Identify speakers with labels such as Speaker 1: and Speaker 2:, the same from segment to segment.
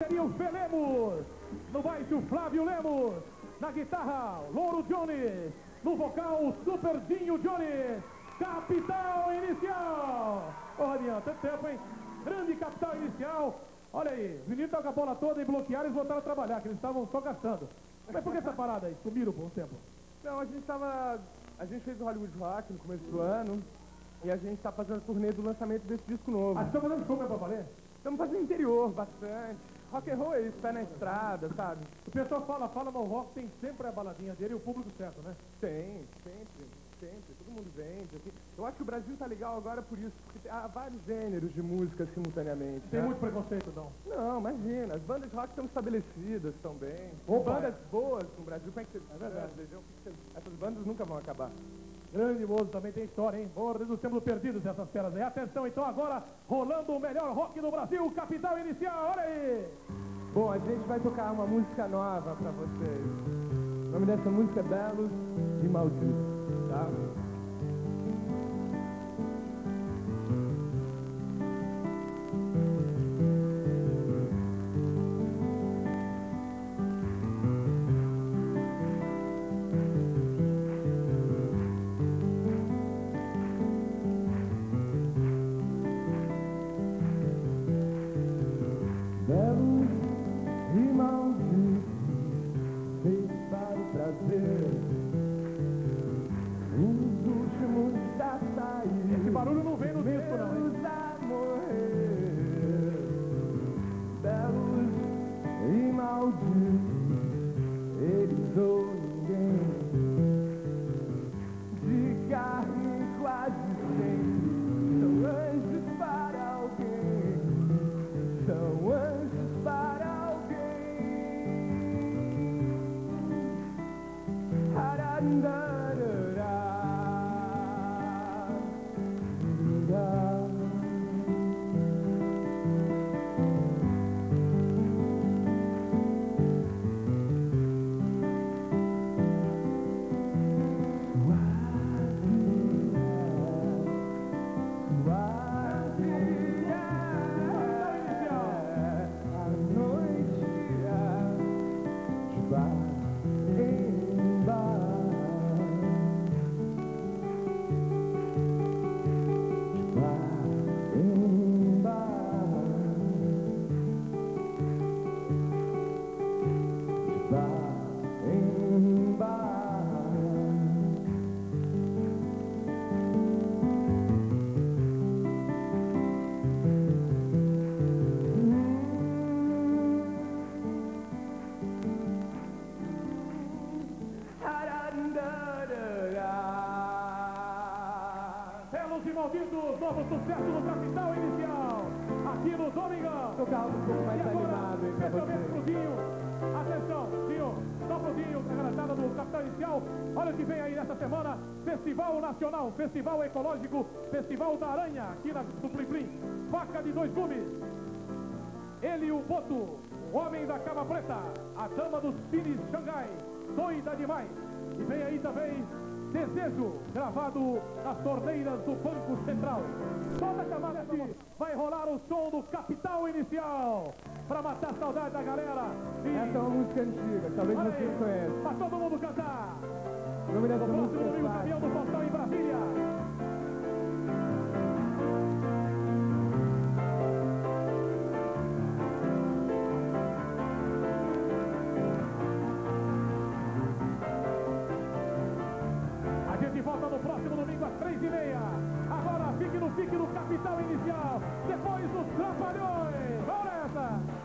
Speaker 1: Seria o Felemos. No baixo, Flávio Lemos. Na guitarra, Louro Jones. No vocal, o Superdinho Jones. Capital Inicial. Ô, Radião, tanto tempo, hein? Grande Capital Inicial. Olha aí, os meninos estavam com a bola toda e bloquearam e voltaram a trabalhar, que eles estavam só gastando. Mas por que essa parada aí? Sumiram por um tempo.
Speaker 2: Não, a gente tava. A gente fez o Hollywood Rock no começo do ano e a gente tá fazendo a turnê do lançamento desse disco novo.
Speaker 1: Ah, estão fazendo show mesmo pra valer?
Speaker 2: Estamos fazendo interior bastante. Rock and roll é isso, pé na estrada, sabe?
Speaker 1: O pessoal fala, fala, mas o rock tem sempre a baladinha dele e o público certo, né?
Speaker 2: Tem, sempre, sempre. Todo mundo vende. Aqui. Eu acho que o Brasil tá legal agora por isso, porque há vários gêneros de música simultaneamente.
Speaker 1: Tem
Speaker 2: né?
Speaker 1: muito preconceito, não.
Speaker 2: Não, imagina. As bandas de rock estão estabelecidas também.
Speaker 1: Opa.
Speaker 2: Bandas boas no Brasil. Como é que você...
Speaker 1: É verdade.
Speaker 2: Essas bandas nunca vão acabar.
Speaker 1: Grande moço, também tem história, hein? Porra, nós temos perdidos essas feras aí. Atenção, então, agora, rolando o melhor rock do Brasil, Capital Inicial, olha aí!
Speaker 2: Bom, a gente vai tocar uma música nova pra vocês. O nome dessa música é Belos e Malditos, tá? A Belos e Malditos,
Speaker 1: novo sucesso no Capital Inicial, aqui no Domingão.
Speaker 2: Um pouco mais
Speaker 1: E agora,
Speaker 2: animado
Speaker 1: especialmente pro Dinho. Atenção, Dinho, só pro Dinho, garotada do Capital Inicial. Olha o que vem aí nessa semana, Festival Nacional, Festival Ecológico, Festival da Aranha, aqui na, no Plim Plim. Faca de dois gumes. Ele, o Boto, o homem da cama preta, a dama dos cines Xangai, doida demais. E vem aí também Desejo, gravado nas torneiras do Banco Central. Toda camada aqui vai rolar o som do Capital Inicial, para matar a saudade da galera. E
Speaker 2: Essa é uma música antiga, talvez vocês
Speaker 1: aí,
Speaker 2: conheçam.
Speaker 1: pra todo mundo cantar. No próximo
Speaker 2: é
Speaker 1: domingo, campeão do Faustão em Brasília. Capital Inicial. Depois os Trapalhões. Vamos nessa!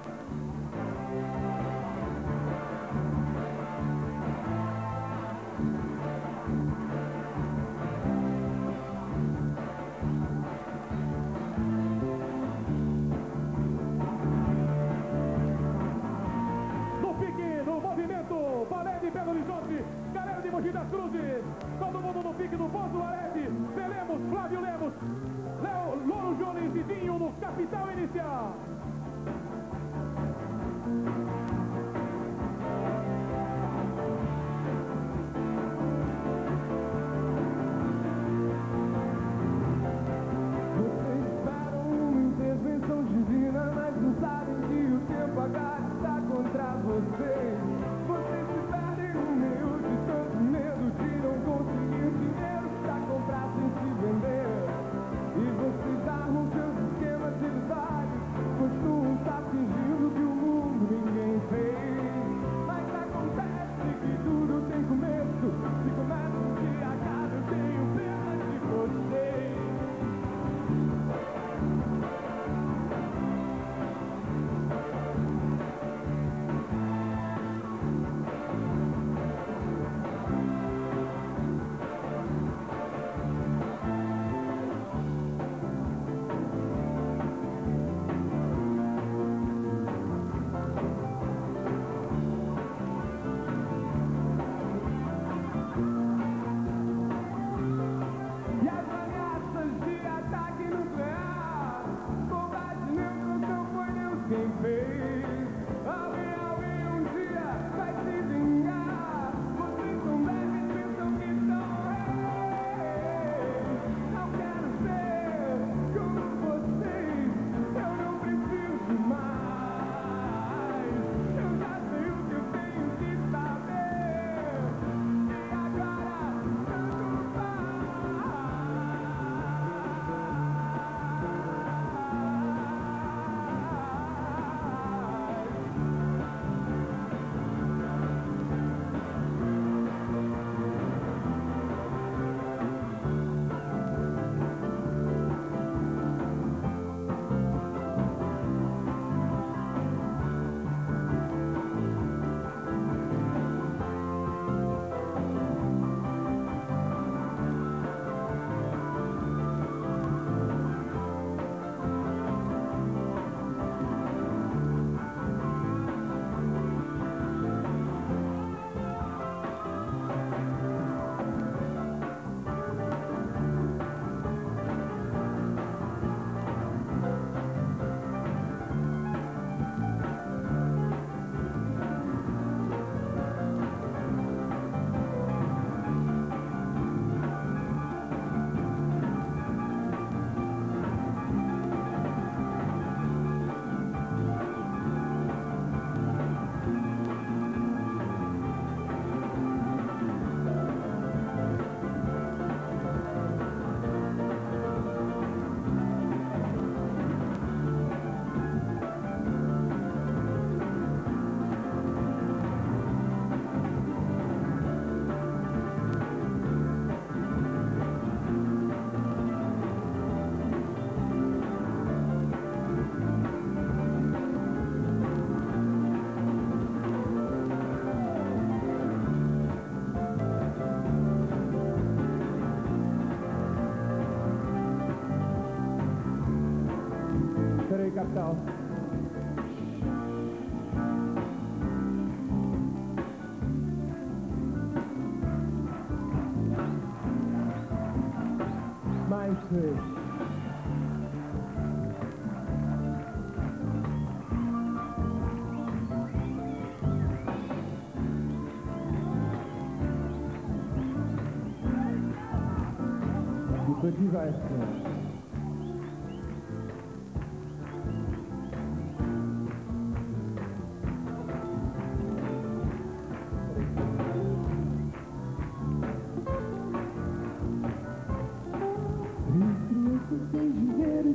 Speaker 1: Musical. Mais três. Depois de vai, senhor.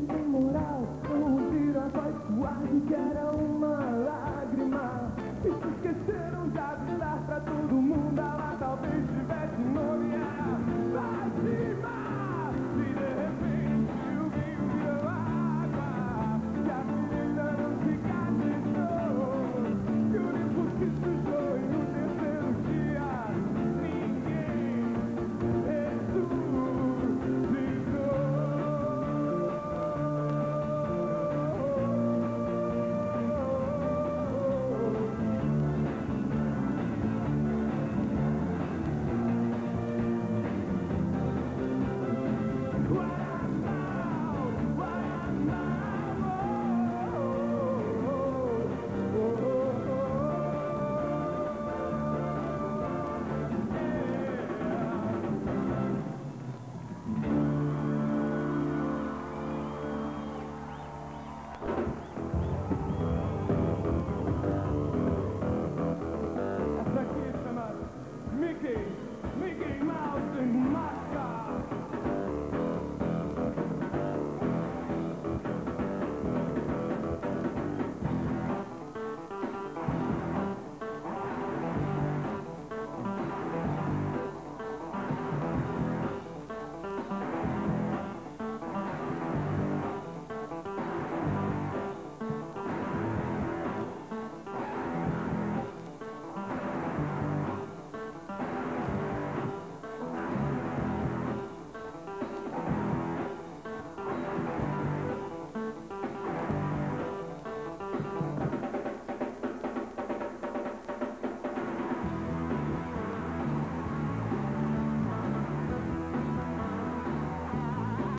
Speaker 1: sem moral. Um vira do ar
Speaker 2: que era uma lágrima. E se esqueceram de avisar pra todo mundo Ela talvez tivesse nome